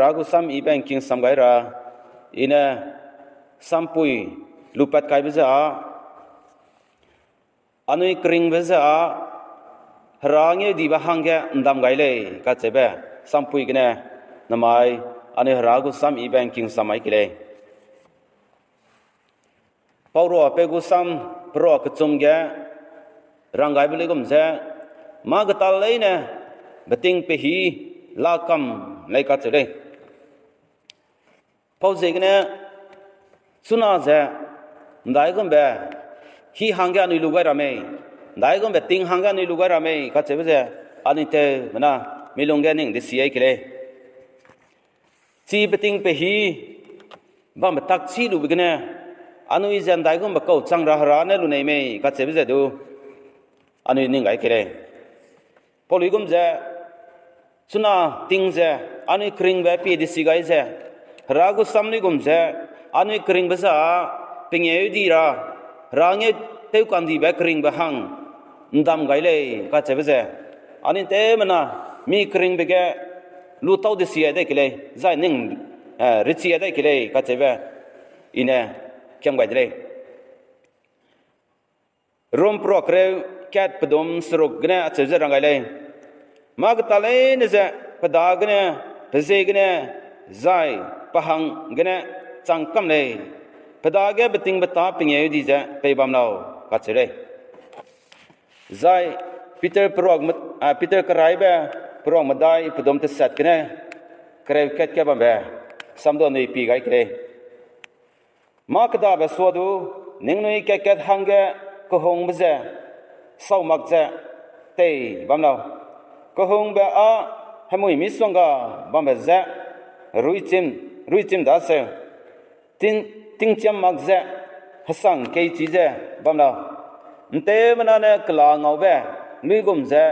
ragu sam i banking sam gai ra ina sampui lupat kai beza anui kring beza range di ba hangge ndam gai le ka chebe sampui gene namai. Ane ragu sam i banking samai kile pauro pe gu sam pro ka chum ge. Rangai bele gum je ma ga tal le ne. Beting pe hi la kam lai ka chele 파우세기네 수나자 나이건 배 희한게 아니 루가라메 나이건 배 띵한게 아니 루가라메 같이 보세 아니 때 뭐나 밀롱게닝 디시에 그래 지베팅 베히 밤 딱치 루비그네 아누이 잔 나이건 배 거창 라하라네 루네메 같이 보세도 아니 닝가 그래 폴리곰자 수나 띵자 아니 크링베 피디시가이자 ragu samni gumse anwi kring basa pingye di ra range teu kandi ba kring ba hang ndam gaile ka chebze ani te mana mi kring bege lu tau de sia de kile zai ning ri sia de kile ka chebe ine kem ga dile rom pro kre kat pdom srok gne achebze rangaile mag tale ne ze padagne pezegne zai pahang gana changkam le padage beting bata pingye di ja peibam nau kachere zai peter prog mat a peter karai ba prog madai pudom te sat kne krev ket ke bam ba samdo nei pi gai kre makda ba sodu ning noi ke ket hange ko hong bza sau mak ja te bam nau ko hong ba a hamoi mi songa bam ba ja ruichin rui chim da se. Tin ting cham mak ze hasang ke chi ze bam la nte mana ne kla ngau be lui gum ze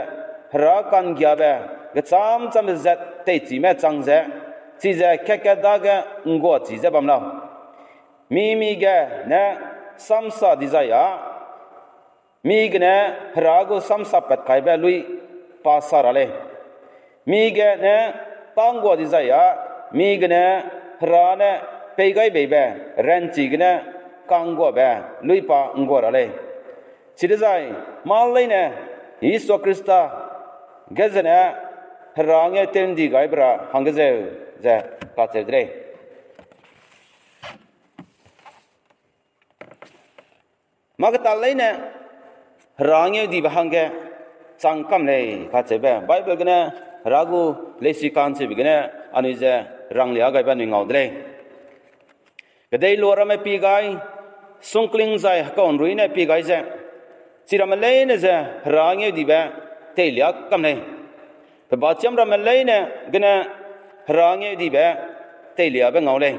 ra kan gya be ge cham cham zet te chi me chang zet chi zet ke ke da cái ngo chi zet bam la mi mi cái nè, sam sa di za ya mi cái ra go sam sa pat kai bè lui, pa sa ra le mi cái nè, tang go di za ya mi cái nè ra nè pe gai bè bè ren chỉ cái nè kang ngô bè lui pa ngô ra lệ chỉ đi ra mal lệ nè Isu Krista cái gì nè range tem di gai bra hang ze ze ka che dre mag ta lai ne range di ba hang ge chang kam le ka che ba bible gna ragu le si kan che bi gna ani ze rang lia gai ban ni ngau dre. Ke dei lo ra me pi gai sungkling zai ka on ruine pi gai ze. Chiram le ne ze range di ba te lia kam ne. Pe ba cham ram me le ne gna range di ba te lia ba ngau le.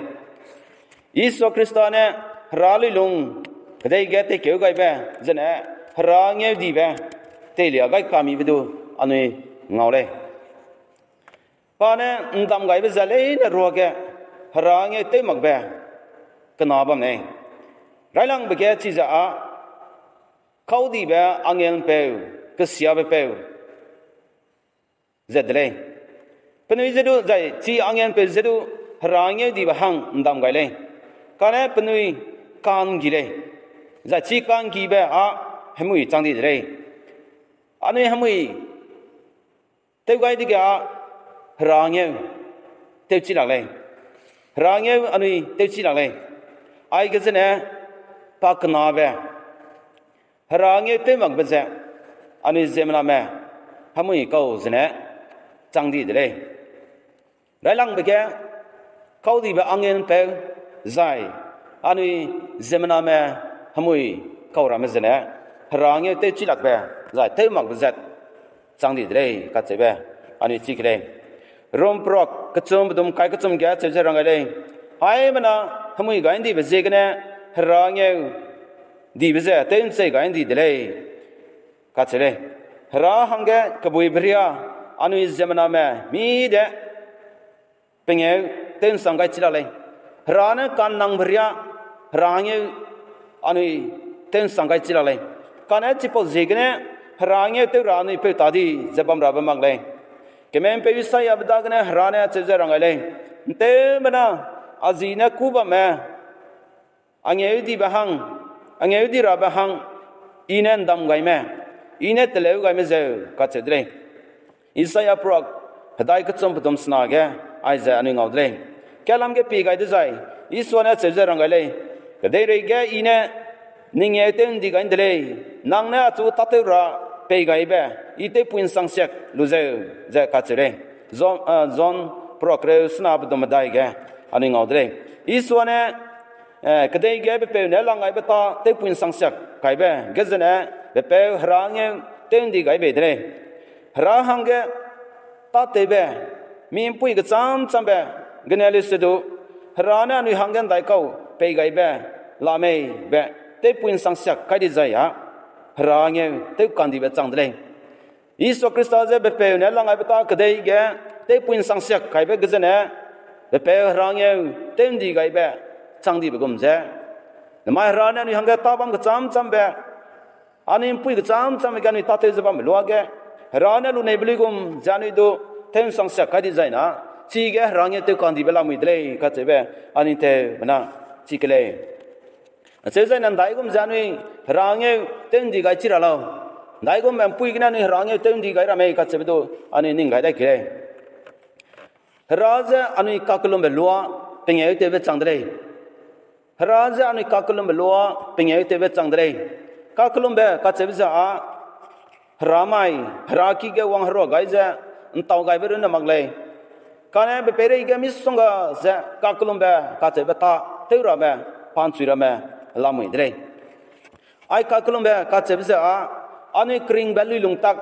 Iso krista ne, ra li lung kadai ge te keu gai ba zane range di ba te lia gai kami bidu anui ngau le pa ne ndam gai ba zale ne ro ge range te mak ba kana bam ne rai lang ba ge chi za a, khau di ba angel pe ke sia ba pe zedle penui zedu, zai chi angyan pe zedu rangye di ba hang ndam gai le. Kane penui kan gi le. Za chi kan gi đi a hemui chang di le. Ane hemui te gai di ga rangye te chi la nhau anh ấy tiêu chí la le ai ge nhau tiêu kana bây giờ, anh ấy ba là ani zemna me câu gì nè, chẳng đi đấy lại lăng bề kia. Câu đi về anh ấy pe dài anh ấy zemna me hamui câu ra me nhau tiêu chí te về. Giải tiêu te bây giờ, chẳng đi đấy cái gì về, anh ấy chỉ cái đấy. rom prok kachum dum kai kachum gya che che rangale ai mana hmui gandi beje gne rangye di beje ten se gandi dile ka chele ra hange kabui bhriya anu is jamana me mi de. Pengye ten sanga chila le ra na kan nang bhriya rangye anu ten sanga chila le kana chipo jigne rangye te ra ni pe ta di jabam ra ba mang le كمان بيسا يبدأنا هرانا تزرعنا لين انت منا أزينا كوبا ما أن يودي بهان أن يودي رابهان إينان دم غيما إينان تلو غيما زيو كاتدرين إيسا يبرق هداي كتسم بدم سناغة أيزا أنو غودرين كلام كي بيغاي دزاي إيسوانا تزرعنا لين كديريغا إينان نينيتن ديغان دلي نانغنا أتو تطيرا pe gai be te puin sang sek lu ze ze ka chedre zon zon pro kre sna pa dom dai ge ani ngau dre i so iswana cái ge be pe ne lang ai be ta te puin sang sek kai be ge gì ne be pe hra nghe ten di cái bề dre. Hra hang ge ta te be mình bùi ge cham cham be ge ne le se do hra nè người hang gen dai câu pe cái bề la mày be te puin sang sek kai di giải à range te kan di be chang dele Yesu Kristo ze be pe ne langa be ta kdei ge te puin sang sek kai be gze ne be pe range tem di gai be chang di be gum ze ne mai ra ne ni hang ta bang cham cham be ani pui ge cham cham ge ni ta te ze ba me lo ge ra ne lu ne bli gum jani do tem sang sek kai di zai na chi ge range te kan di be la mi dele ka che be ani te bana chi kle che zai nan dai gum jani rang ye ten di ga chi ra lo dai gum men pui gna ni rang ye ten di ga ra me ka che be do ani ning ga dai kle raza ani kakulum be lo penye te be chang dle raja ani kakulum loa pingai tebe changdre kakulum be ka chebza a ramai raki ge wang ro gaiza ntau gai beru na magle kane be pere ge mis songa za kakulum be ka chebe ta teura be pan chuira me lamui dre ai ka kulum ba ka chep se a ani kring ba lui lung tak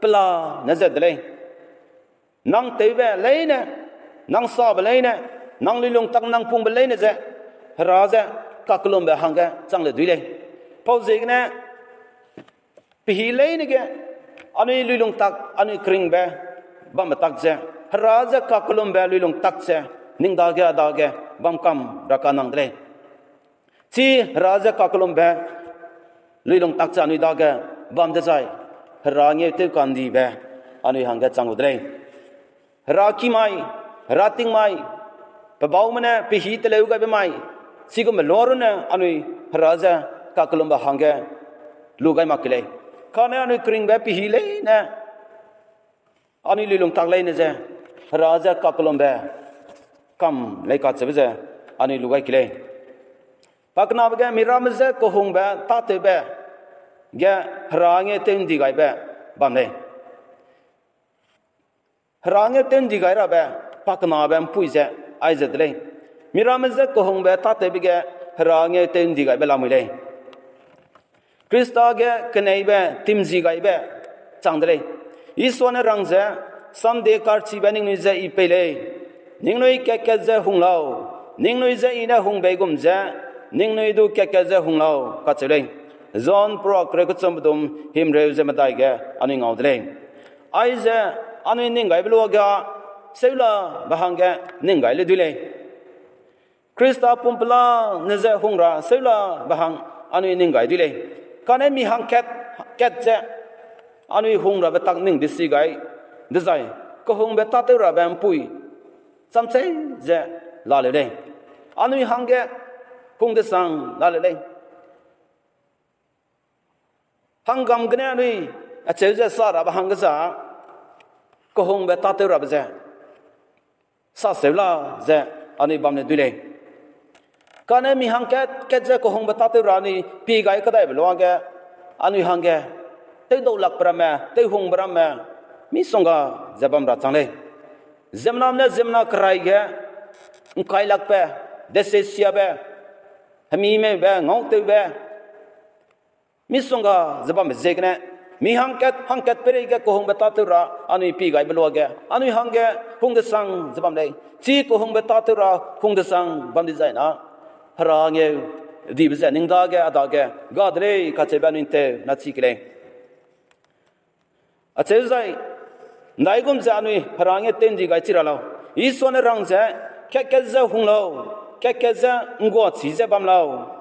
pla na ze dre nang te ba le ne nang sa ba le ne nang lui lung tak nang pung ba le ne ze ra ze ka kulum ba hang ga chang le dui le. Po ze ge ne pi le ne ge ani lui lung tak ani kring be, ba ma tak ze ra ze ka kulum ba lui lung tak ze ning da ge da ge bam kam ra ka nang dre chi raja ka kolom ba lui long tak cha ni da ga bam da jai ra nge te kan di ba ani hang ga chang udre ra ki mai ra ting mai ba bau mane pe hi te le ga be mai. Si go me lo ro na ani raja ka kolom ba hang ga lu ga ma ki le ka ne ani kring ba pe hi le na ani lui long tak le ne ja raja ka kolom kam le ka chabe ja ani lu ga ki le paknabge miramze kohungbe tatebe ge hrange ten digaibe bamne hrange ten digaira be paknabem puize aizedle miramze kohungbe tatebe ge hrange ten digaibe lamule krista ge kneibe timzigaibe changdle isone rangze samde karchi bening nize ipele ningnoi kekeze hunglao ningnoi ze ina hungbegum ze ning nei du ke ke je hung lao ka chele zon pro kre ko chom dum, him re je ma dai ge ani ngau dre ai je ani ning ga blo ga seula bahang ge, ning ga le du le Krista pumpla neze hungra sela bahang ani ning gai ka ne mi hang ket ket je hung ra ba tak ning disi gai dizai ko hung be ta te ra bam pui. Sam che je la le le ani hang ge pung de sang na le le hang gam gne pungdesang a hangam je sa ra ba hang hangza ko hong be ra ba je sa se sevla za ani le. dule kane mi hang ke ke je ko hong ba ta te ra ni pi gai kadai lo ange ani ge te do lak prama te hong brama mi song ga je bam ra chang le zemna ne zemna krai ge un kai lak pe desse sia be hami me ba ngong te ba mi songa zabam je gne mi hang ket hang ket pere ga ko hong bata tu ra. Anu pi gai blo ga anu hang ga hong de sang zabam me chi ko hong bata tu ra hong de sang bam di zai na. Harange di bze ning da ga ada ge. Ga dre ka che ban te, na chi kle a che zai, nai gum za nui harange ten ji ga chi ra lo. I so ne rang za ke ke za hung lo ke ke za ngo chi za bám lâu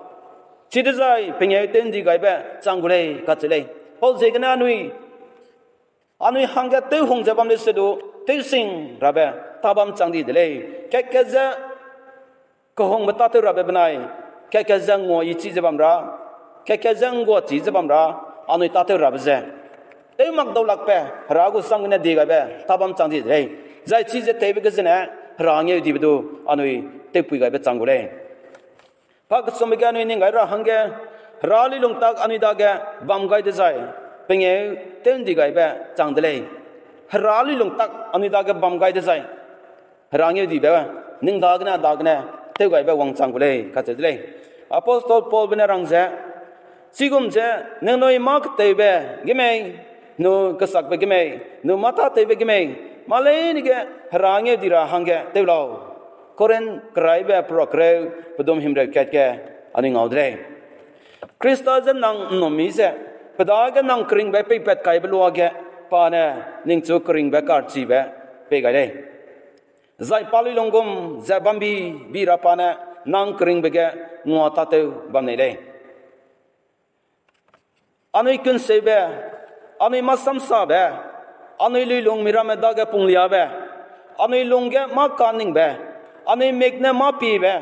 chi de zai ping ye ten ji ga ba chang gu le ka che le gì cái ga na nui. Anui hang ge te hung za bam le se do te sing ra ba ta bam chang di de cái ke ke za ko ta tiêu ra bé bên này ke cái ngo yi chi zabam ra. Ke cái za ngo chi zabam ra anui ta te rabe ze. Te mặc do lạc bé ra cũng sang ne bé ta bám tabam đi ji re zai chi je te cái gì này ra nge di bu anui te pui ga be chang gu le pa ka som ga anui ning ga ra hang ge ra li lung tak anui da ge bam ga de zai pe nge ten di ga be chang de le ra li lung tak anui da ge bam ga de zai ra nge di be ning da ga na da ga na te ga be wang chang gu le ka te le apostol paul bena rang ze sigum je neng noi mak te be ge me no kasak be gime no mata te be gime malen ge harange dira hange te lo koren krai be pro kre pudum himre ket ke ani ngaudre krista zen nang no mi se pada nang kring be pe pet kai be lo ge pa ne ning chu kring be kar chi be pe ga le zai pali longum za bambi bi ra pa ne nang kring be ge ngwa ta te bam ne le anui kun se be ani masam sa be ani lui lung mira me da ge pung lia be ani lung ge ma kaning be anay mekne mapi be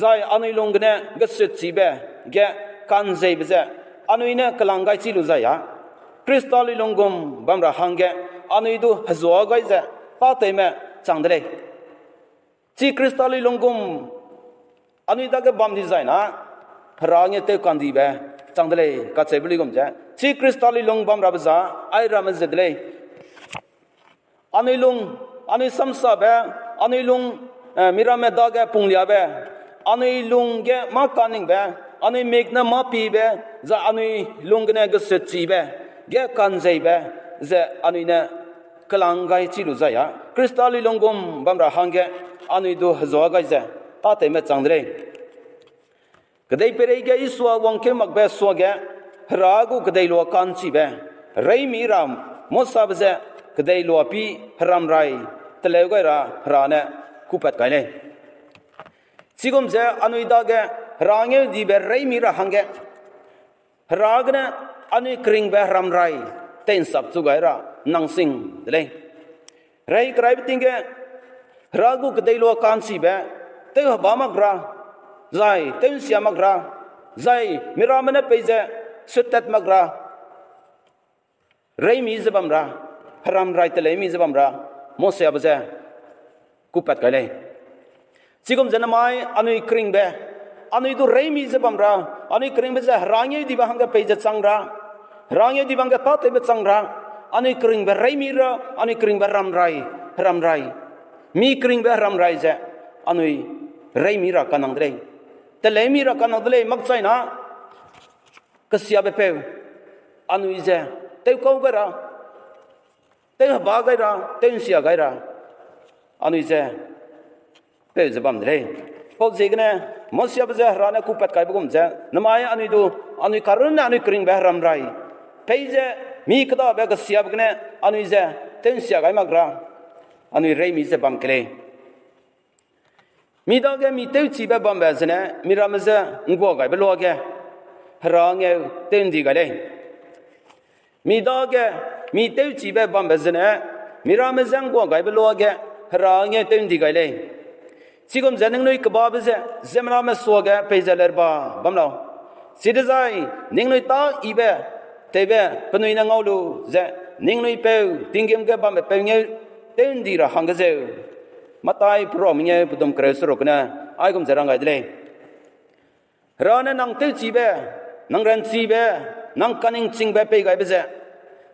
zay anay longne gset si be ge kan zay bize anay ne kalangay si luza ya kristali longum bamra hange anay du hazwa gay ze patay me changdre chi kristali longum anay da ge bam di zay na range te kan di be changdre ka chebli gum ja chi kristali long bam rabza ai ram zedle anay long anay samsa be anay long mira me da ge pung lia be ani lung ge ma kaning be ani mek na ma pi be za ani lung ne ge se chi be ge kan zai be ze ani na kalang gai chi lu za ya kristali lung gum bam ra hang ge ani do zo gai za ta te me chang de kadai pere ge iswa wang ke mak be so ge ragu kadai lo kan chi be rei mi ram mo sab ze kadai lo pi ram rai tele ga ra ra ne ku pat kai le sigum ze anui da ge range di be rei mi ra hange rag ne anui kring be ram rai ten sab chu ga ra nang sing le rei krai ting ge ragu kadai lo kan si be te ba mak ra zai ten sia mak ra zai miramane pe ze sutat magra rei mi zebam ra ram rai tele mi zebam ra mo se abaze kupat kale chigum jana mai anui kring be anui du rei mi zabam ra anui kring be za rangye di bahanga pe ja chang ra rangye di bahanga ta te be chang ra anui kring be rei mi ra anui kring be ram rai ram rai mi kring be ram rai ja anui rei mi ra kanang dre tele mi ra kanang dre mak chai na kasiya be pe anu ize te ko ga ra te ba ga ra te sia ga ra anu zabam re pol zegna mosya bza rana ku pat kai bugum za namaya anu du anu karun anu kring behram rai. Peje mi kada ba ga siab gne anu za ten sia ga magra. Anu re mi zabam kle mi da ge mi te chi ba bam ba zne mi ramza ngbo ga ba lo ge. Rang e ten di ga le mi da ge mi te chi ba bam ba zne mi ramza ngbo ga ba lo ge. Range tem gì cái đây chỉ còn dân người cái bà bé sẽ xem nào mà xóa cái bây ta ibe, tebe thế na cái ze, ning noi pe tingem ge ba me pe nge tem di ra hang ze. Matai pro mình nghe bùdum kêu sửa cái ai gom zarang ra cái đây nang te chi be, nang ran chi be, nang kaning ching be pe gai be ze.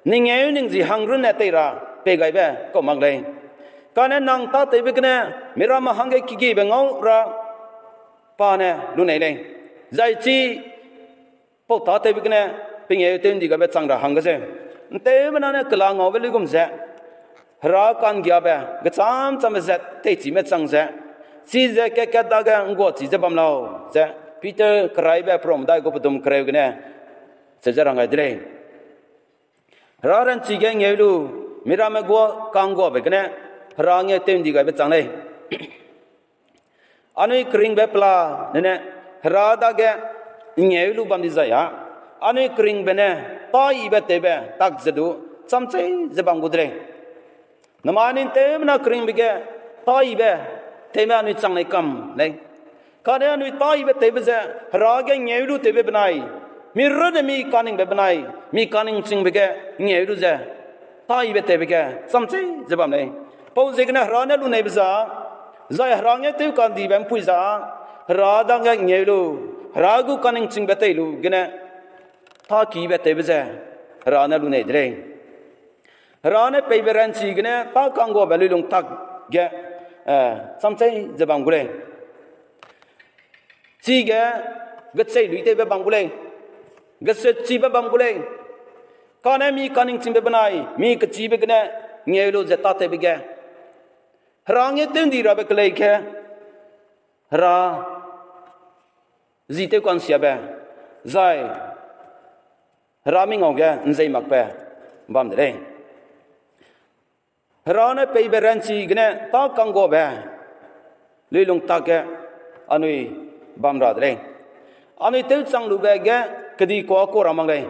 Ning ye ning ji hang run ne te ra pe gai be, ko mag le ka ne nang ta te be kne mira ma hang ge ki gi be ngau ra pa ne lu nei le zai chi po ta te be này, ping ye ten di ga be chang ra hang ge thế. te ma na ne kla ngau be lu gum ze. Ra kan gya be ga cham cham ze te chi me chang ze. Chi ze ke ke da ga ngo chi ze bam lao ze. Peter cry be prom dai ko putum kerai gene ra ai dre raran chige ngelu mira me go kang go be gene rang ye tem di ga be chang nei anui kring be pla ne ne ra da ge nge lu bam di za ya anui kring be ne, ta i be te be, tak zedu cham chei zebang gudre namanin tem na kring be ge, ta i be, te me anui chang chẳng kam cầm ka ne anui ta tay be te be giờ ra ge nge lu te be banai mi ro rớt mi kaning be banai mi kaning ching be ge nge lu giờ ta về be te be ge, cham giờ bằng này bao giờ cái này ra này lu này bza giờ zai rang ye kan di bam puiza ra da nga nye lu ra gu kan ing ching bete lu gene ta ki bete te bza rana lu nei dre rana ne pe beran chi gene ta kang go belu lung tak ge sam chai je bang gule chi ge gat sai lu te be bang gule gat se chi be bang gule kan mi kan ing ching be banai mi ka chi be gene nye lu je ta te be ge rangi đi ra be klei ke ra. Zite kon sia be zai. Ra mi ngong ge nzai mak pe bam de ra ne pe be ran chi gne ta kang go be lui lung ta ke anui bam ra de anui tel chang lu be ge kadi ko ko ra mang le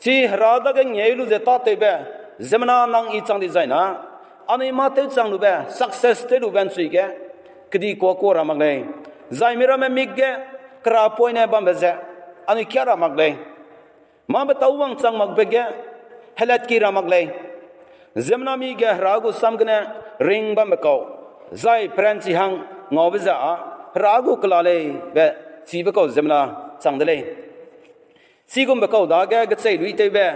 chi, ra da ge nge lu je ta te be zemna nang i chang di zai na? Ani ma te chang lu ba success te lu ban sui ge kidi ko ko ra mag le zai mi ra me mig ge kra poi ne bam ze. Ani kya ra mag le ma ba tau wang chang mag be ge helat ki ra mag le zemna mi ge ra gu sam ge ne, ring bam ko zai pran chi hang, ngo ba za ra gu kla le be, chi ba ko zemna chang de le si gum ba ko da ge ge chei lui te be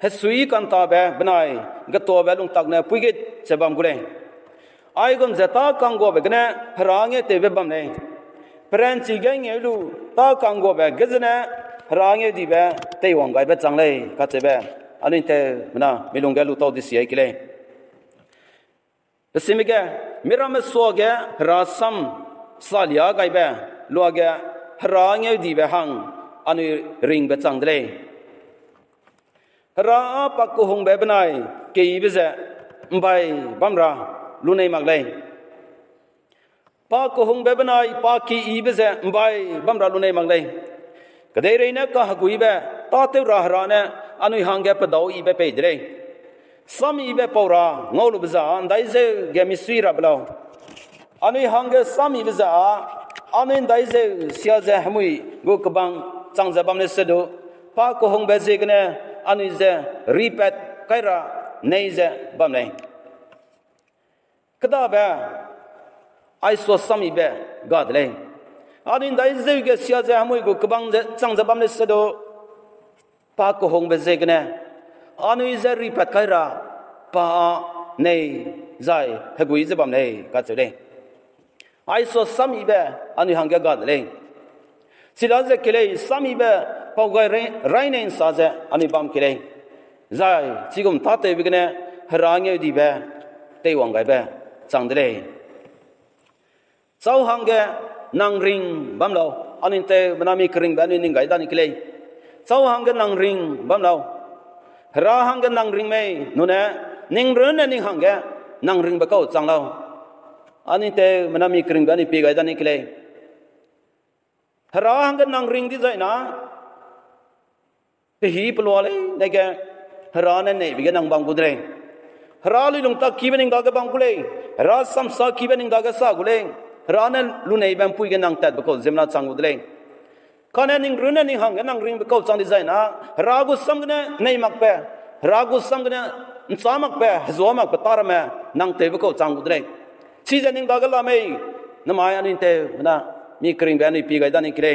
hết suy kan ta be banai ga to be lung tak na pui ge sebam gule ai gom zata kang go be gna range te be bam ne pran chi ge nge lu ta kang go be ge zna range di be te wang gai be chang le ka che be anin te mana mi lung ge lu to di si ai kile simige miram so ge rasam salya gai be lo ge range di be hang anu ring be chang de ra pa ku hong be benai ke i be ze mbai bam ra lu nei mak lai pa ku hong be benai pa ki i be ze mbai bam ra lu nei mak lai ka dei rei na ka ha ku be ta te ra ra na anu hang ge pa dau i be pe dre sam i be pa ra ngol be za andai ze ge mi sui ra bla anu hang ge sam i be za anu andai ze sia ze hamui go ka bang chang za bam ne se do pa ku hong be ze ge ne analize, ripet, kayra, neyze, bamleyin. Kıda be, ay sosami be, gadleyin. Adin da izlevge siyaze hamuy gu kıbangze, çangze bamle sedo, pako hong be zegne, analize, ripet, kayra, pa, ney, zay, hegu izle bamleyin, katsöleyin. Ay sosami be, anı hangi gadleyin. Silazekeleyi sami be, pau gai rai nei sa ze ani bam kire zai chigum ta te bigne rang ye di be te wang gai be chang de sau hang ge nang ring, bam lo anin te banami kring ba ni ning gai da ni kile sau hang ge nang ring, bam lo ra hang ge nang ring mei nu ne ning run ne ning hang ge nang ring ba kau chang lo anin te banami kring ba ni pi gai dan ni ra hang ge nang ring di zai na pe hi plo le ne ke ra ne ne bi ke nang bang ku dre ra li lung ta ki bening ga ga bang ku le ra sam sa ki bening ga ga sa ku le ra ne lu nei bang pui ke nang tat ba ko zemna chang ku dre ka ne ning ru ne ning hang nang ring ba ko chang di zai ra gu sam ne nei mak pe ra gu sam ne sa mak pe zo mak pe tar me nang te ba ko chang ku dre chi ja ning ga ga la me na ma ya nin te na mi kring ba ni pi ga da ni kre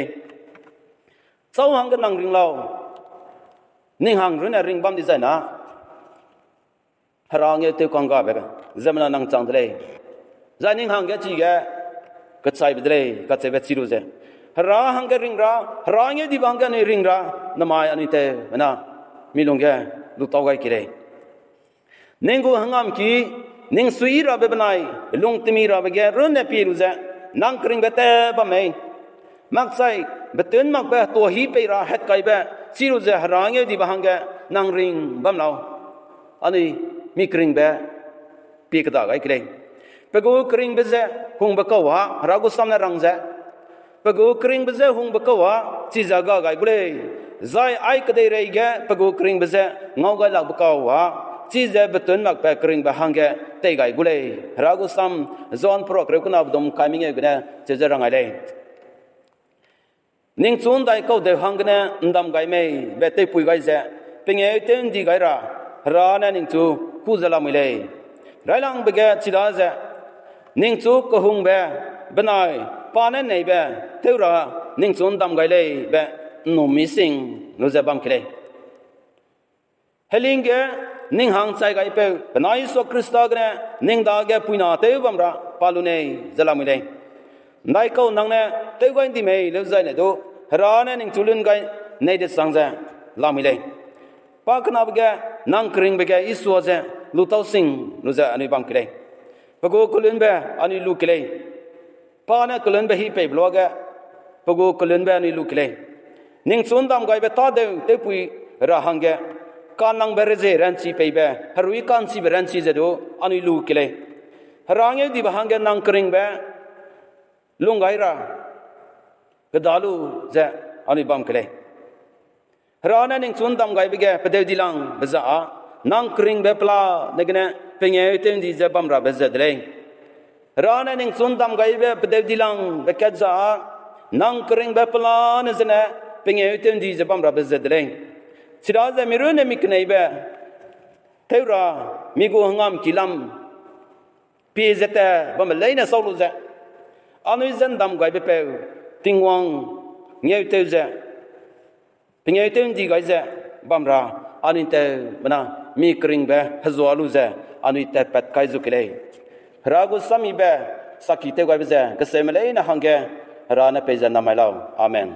sau hang ga nang ring lao ning hang runa ring bam di zaina hara nge te kong ga be zamana nang chang dle za ning hang ge chi ge ka chai bidle ka che be chi ru ze hara hang ge ring ra. Hara nge di bang ge ne ring ra. Na mai ani te na mi long ge lu tau ga ki re ning gu hangam ki ning sui ra be banai lung timi ra be ge run ne pi ru ze nang kring be te ba me mak sai be ten mak be to hi pe ra het kai be chỉ lúc ze harang nghe di bằng cái năng nang ring bam lao. Ani mi kring be, pi ka đó cái kring pe go kring be ze, hung ba câu wa ra gu sam này rang ze. Pe go kring be ze, hung ba ka wa chi za ga cái gule zai ai ka dei rei ge, pe go kring be ze ngau ga la ba ka wa chi je betun mak pe kring ba hang ge te gai gule ragu sam, zon pro kre kuna dom cái e gna che je rangai le ning chun dai ko de hang ne ndam gai me be te pui gai je pinge ten di gai ra ra na ning chu ku zala mi le rai lang be ge chi da ze ning chu ko hung be benai pa ne nei be te ra ning chun dam gai le be no mi sing no ze bam kle heling ge ning hang chai gai pe benai so krista gne ning da ge pui na te bam ra palu ne zala mi le nai ko nang ne te gai di me le này ne do ra ne ning chulun gai nei de sang za la mi le cái kana ba ge nang kring ba ge isu za lu tau sing nu za ani bam kile pa go kulun ba ani lu kile pa na kulun ba hi pe blo cô pa bé anh ấy ani lu đây ning xuống dam cái bé ta đều tới pui ra hang cái kan nang bere je ran chi pe be harui kan chi ran chi je do ani lu kile harang ye di đi hang cái nang kring be lung gai ra? gdalu ze ani bam kle rana ning chun dam gai bige pe dilang baza a. Nang kring be pla ne gne pe nge yitem di ze bam ra baza dre rana ning chun dam gai be pe dilang be ket a. Nang kring be pla ne zne pe nge yitem di ze bam ra baza dre sira ze miru ne mik be. Teura mi hangam kilam. Pe zeta bam leina sawlu ze. Anu zendam gai be pe tinh quang nghe tiêu dạ tinh nghe tiêu gì cái dạ bam ra anh ấy ta bana mi kring bé hazu alu dạ anh ấy ta pet cái zuk lệ ra gu sami bé sakite gai bé dạ cái xem lệ na hang ra na pe dạ na mai lao amen